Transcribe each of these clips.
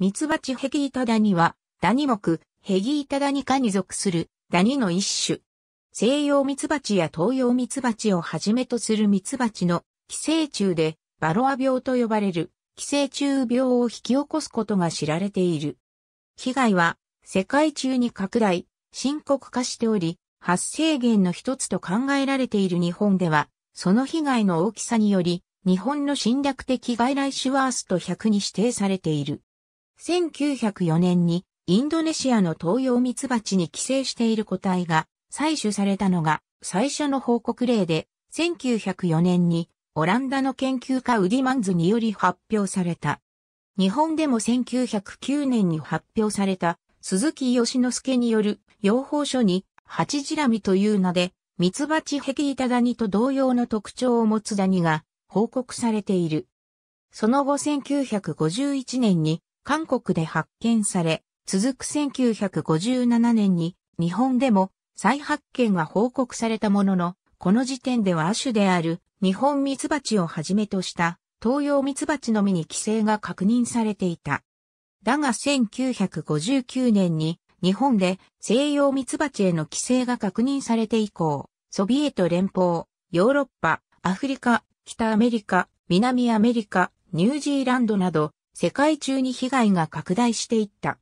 ミツバチヘギイタダニは、ダニ目、ヘギイタダニ科に属するダニの一種。西洋ミツバチや東洋ミツバチをはじめとするミツバチの寄生虫で、バロア病と呼ばれる寄生虫病を引き起こすことが知られている。被害は世界中に拡大、深刻化しており、発生源の一つと考えられている日本では、その被害の大きさにより、日本の侵略的外来種ワースト100に指定されている。1904年にインドネシアの東洋ミツバチに寄生している個体が採取されたのが最初の報告例で、1904年にオランダの研究家ウディマンズにより発表された。日本でも1909年に発表された鈴木義之助による養蜂書にハチジラミという名でミツバチヘキイタダニと同様の特徴を持つダニが報告されている。その後1951年に韓国で発見され、続く1957年に日本でも再発見が報告されたものの、この時点では亜種である日本ミツバチをはじめとした東洋ミツバチのみに規制が確認されていた。だが1959年に日本で西洋ミツバチへの規制が確認されて以降、ソビエト連邦、ヨーロッパ、アフリカ、北アメリカ、南アメリカ、ニュージーランドなど世界中に被害が拡大していった。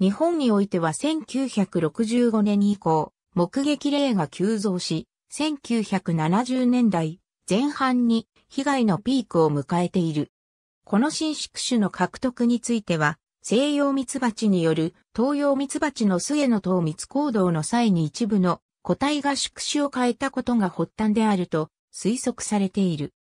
日本においては1965年以降、目撃例が急増し、1970年代前半に被害のピークを迎えている。この新宿種の獲得については、西洋ミツバチによる東洋ミツバチの末の等密行動の際に一部の個体が宿主を変えたことが発端であると推測されている。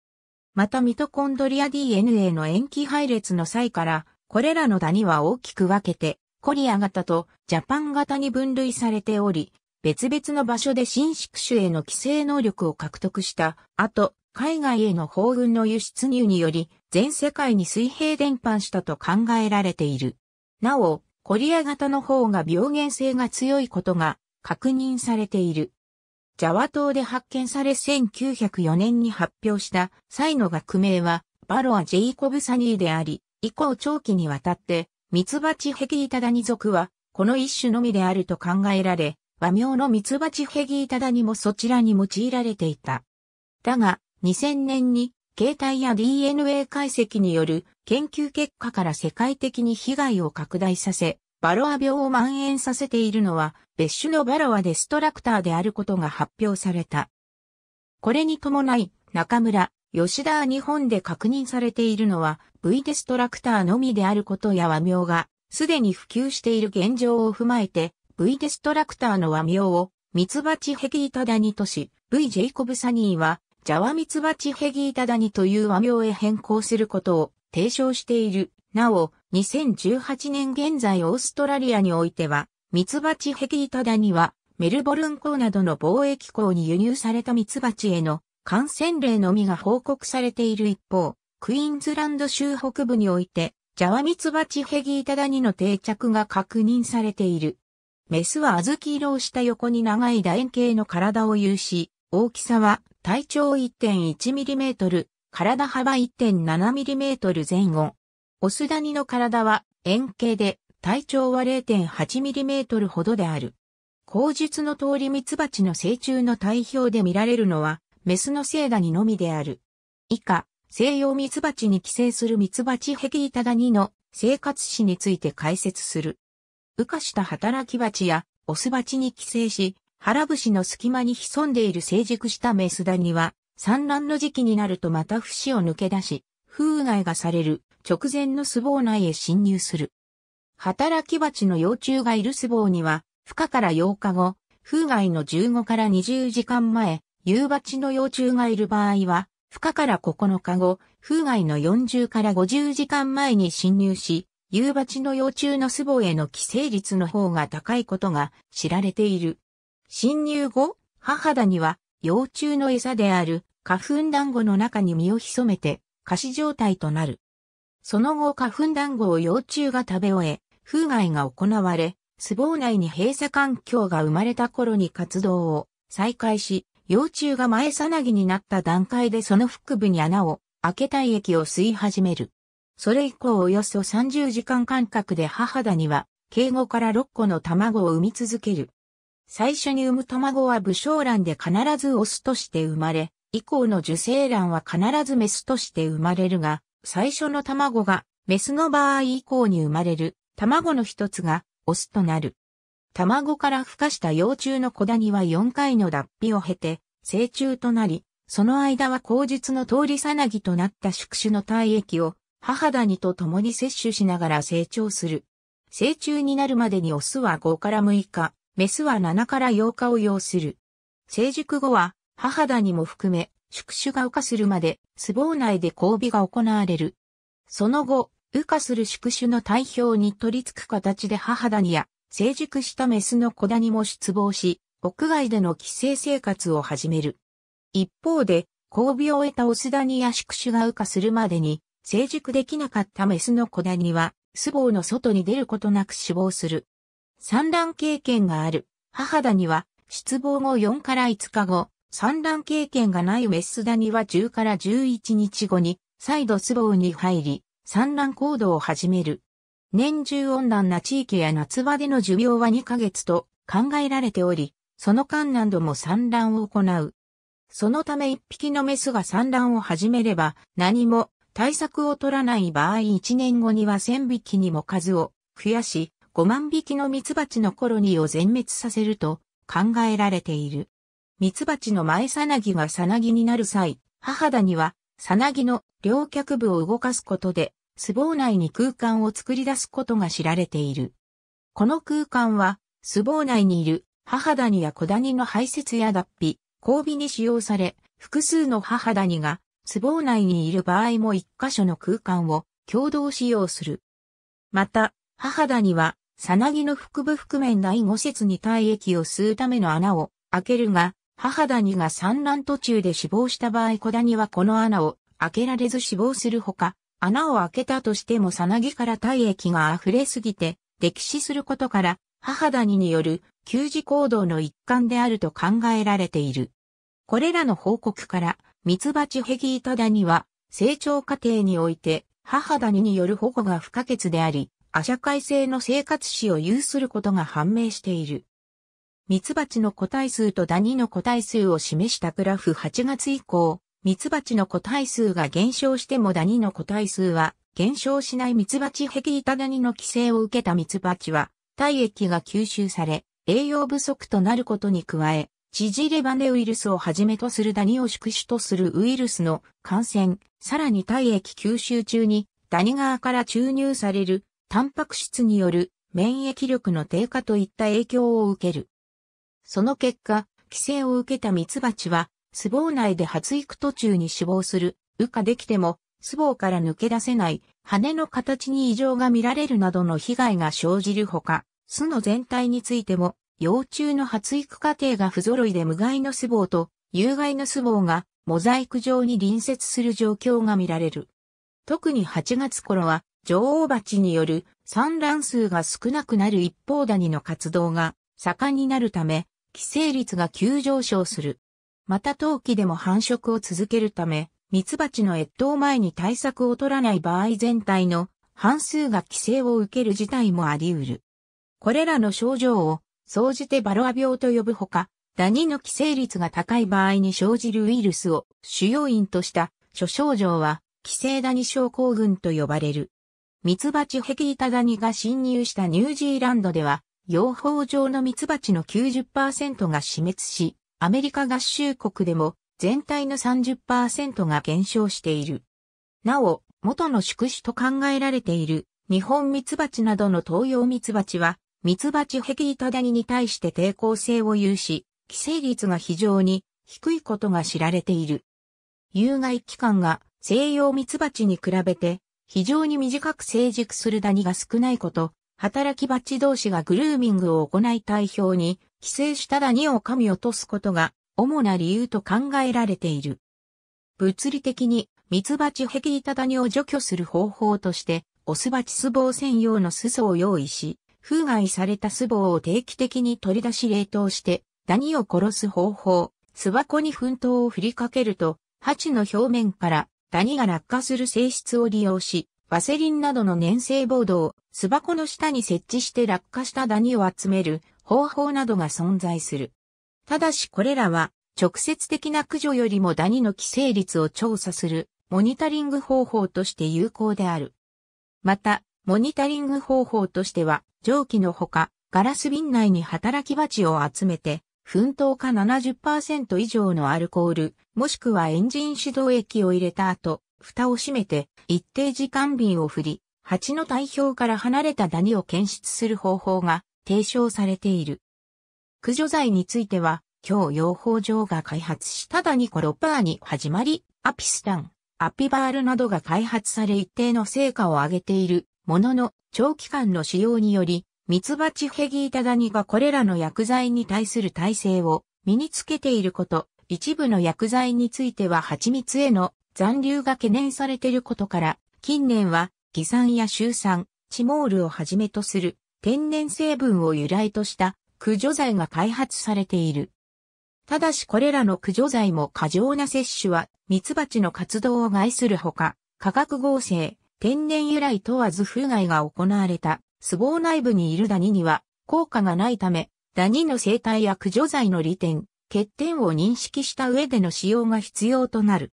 またミトコンドリア DNA の塩基配列の際から、これらのダニは大きく分けて、コリア型とジャパン型に分類されており、別々の場所で新宿種への規制能力を獲得した後、海外への法軍の輸出入により、全世界に水平伝播したと考えられている。なお、コリア型の方が病原性が強いことが確認されている。ジャワ島で発見され1904年に発表した際の学名はバロア・ジェイコブサニーであり、以降長期にわたってミツバチヘギイタダニ属はこの一種のみであると考えられ、和名のミツバチヘギイタダニもそちらに用いられていた。だが、2000年に携帯や DNA 解析による研究結果から世界的に被害を拡大させ、バロア病を蔓延させているのは別種のバロアデストラクターであることが発表された。これに伴い、中村、吉田は日本で確認されているのは V デストラクターのみであることや和名がすでに普及している現状を踏まえて V デストラクターの和名をミツバチヘギイタダニとし V ジェイコブサニーはジャワミツバチヘギイタダニという和名へ変更することを提唱している。なお、2018年現在オーストラリアにおいては、ミツバチヘキイタダニは、メルボルン港などの貿易港に輸入されたミツバチへの感染例のみが報告されている一方、クイーンズランド州北部において、ジャワミツバチヘギイタダニの定着が確認されている。メスは小豆色をした横に長い楕円形の体を有し、大きさは体長 1.1mm、体幅 1.7mm 前後。オスダニの体は円形で体長は 0.8mm ほどである。口述の通りミツバチの成虫の体表で見られるのはメスの生ダニのみである。以下、西洋ミツバチに寄生するミツバチヘキイタダニの生活史について解説する。羽化した働き蜂やオスバチに寄生し、腹節の隙間に潜んでいる成熟したメスダニは産卵の時期になるとまた節を抜け出し、風害がされる直前の巣房内へ侵入する。働き蜂の幼虫がいる巣房には、孵化から8日後、風害の15から20時間前、夕蜂の幼虫がいる場合は、孵化から9日後、風害の40から50時間前に侵入し、夕蜂の幼虫の巣房への寄生率の方が高いことが知られている。侵入後、母ダニは幼虫の餌である花粉団子の中に身を潜めて、仮死状態となる。その後花粉団子を幼虫が食べ終え、風害が行われ、巣房内に閉鎖環境が生まれた頃に活動を再開し、幼虫が前さなぎになった段階でその腹部に穴を開け体液を吸い始める。それ以降およそ30時間間隔で母ダニは、計5から6個の卵を産み続ける。最初に産む卵は武将卵で必ずオスとして生まれ、以降の受精卵は必ずメスとして生まれるが、最初の卵がメスの場合以降に生まれる卵の一つがオスとなる。卵から孵化した幼虫の子ダニは4回の脱皮を経て成虫となり、その間は口述の通りさなぎとなった宿主の体液を母ダニと共に摂取しながら成長する。成虫になるまでにオスは5から6日、メスは7から8日を要する。成熟後は母ダニも含め宿主が羽化するまで巣房内で交尾が行われる。その後、羽化する宿主の体表に取り付く形で母ダニや成熟したメスの子ダニも出亡し、屋外での寄生生活を始める。一方で、交尾を得たオスダニや宿主が羽化するまでに、成熟できなかったメスの子ダニは、巣房の外に出ることなく死亡する。産卵経験がある母ダニは、失望後4から5日後、産卵経験がないメスダニは10から11日後に、再度巣房に入り、産卵行動を始める。年中温暖な地域や夏場での寿命は2ヶ月と考えられており、その間何度も産卵を行う。そのため一匹のメスが産卵を始めれば何も対策を取らない場合1年後には1000匹にも数を増やし5万匹のミツバチのコロニーを全滅させると考えられている。ミツバチの前さなぎがさなぎになる際、母ダにはさなぎの両脚部を動かすことで、巣房内に空間を作り出すことが知られている。この空間は、巣房内にいる母ダニや子ダニの排泄や脱皮、交尾に使用され、複数の母ダニが巣房内にいる場合も一箇所の空間を共同使用する。また、母ダニは、さなぎの腹部腹面第五節に体液を吸うための穴を開けるが、母ダニが産卵途中で死亡した場合子ダニはこの穴を開けられず死亡するほか、穴を開けたとしてもさなぎから体液が溢れすぎて溺死することから、母ダニによる給仕行動の一環であると考えられている。これらの報告から、ミツバチヘギータダニは成長過程において母ダニによる保護が不可欠であり、ア社会性の生活史を有することが判明している。ミツバチの個体数とダニの個体数を示したグラフ8月以降、ミツバチの個体数が減少してもダニの個体数は減少しないミツバチヘキイタダニの規制を受けたミツバチは体液が吸収され栄養不足となることに加え、縮れバネウイルスをはじめとするダニを宿主とするウイルスの感染、さらに体液吸収中にダニ側から注入されるタンパク質による免疫力の低下といった影響を受ける。その結果、規制を受けたミツバチは、巣房内で発育途中に死亡する、羽化できても、巣房から抜け出せない、羽の形に異常が見られるなどの被害が生じるほか、巣の全体についても、幼虫の発育過程が不揃いで無害の巣房と有害の巣房がモザイク状に隣接する状況が見られる。特に8月頃は女王蜂による産卵数が少なくなる一方ダニの活動が盛んになるため、寄生率が急上昇する。また冬季でも繁殖を続けるため、ミツバチの越冬前に対策を取らない場合全体の半数が寄生を受ける事態もあり得る。これらの症状を、総じてバロア病と呼ぶほか、ダニの寄生率が高い場合に生じるウイルスを主要因とした諸症状は、寄生ダニ症候群と呼ばれる。ミツバチヘキイタダニが侵入したニュージーランドでは、養蜂場のミツバチの90%が死滅し、アメリカ合衆国でも全体の30%が減少している。なお、元の宿主と考えられている日本ミツバチなどの東洋ミツバチは、ミツバチヘキイタダニに対して抵抗性を有し、寄生率が非常に低いことが知られている。有害期間が西洋ミツバチに比べて非常に短く成熟するダニが少ないこと、働きバチ同士がグルーミングを行い体表に寄生したダニを噛み落とすことが主な理由と考えられている。物理的にミツバチヘキイタダニを除去する方法として、オスバチ巣房専用の巣巣を用意し、風害された巣房を定期的に取り出し冷凍して、ダニを殺す方法、巣箱に粉糖を振りかけると、鉢の表面からダニが落下する性質を利用し、ワセリンなどの粘性ボードを巣箱の下に設置して落下したダニを集める方法などが存在する。ただしこれらは直接的な駆除よりもダニの寄生率を調査するモニタリング方法として有効である。また、モニタリング方法としては、蒸気のほか、ガラス瓶内に働き蜂を集めて、奮闘化70%以上のアルコール、もしくはエンジン主導液を入れた後、蓋を閉めて一定時間瓶を振り、蜂の体表から離れたダニを検出する方法が提唱されている。駆除剤については、今日養蜂場が開発したダニコロパーに始まり、アピスタン、アピバールなどが開発され一定の成果を上げているものの長期間の使用により、ミツバチヘギータダニがこれらの薬剤に対する耐性を身につけていること、一部の薬剤については蜂蜜への残留が懸念されていることから、近年は、偽酸やシュウ酸、チモールをはじめとする天然成分を由来とした駆除剤が開発されている。ただしこれらの駆除剤も過剰な摂取は、ミツバチの活動を害するほか、化学合成、天然由来問わず風害が行われた、巣房内部にいるダニには、効果がないため、ダニの生態や駆除剤の利点、欠点を認識した上での使用が必要となる。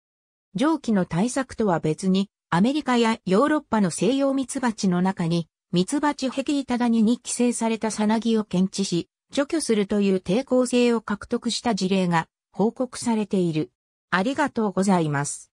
蒸気の対策とは別に、アメリカやヨーロッパの西洋ミツバチの中に、ミツバチヘキイタダニに寄生されたサナギを検知し、除去するという抵抗性を獲得した事例が報告されている。ありがとうございます。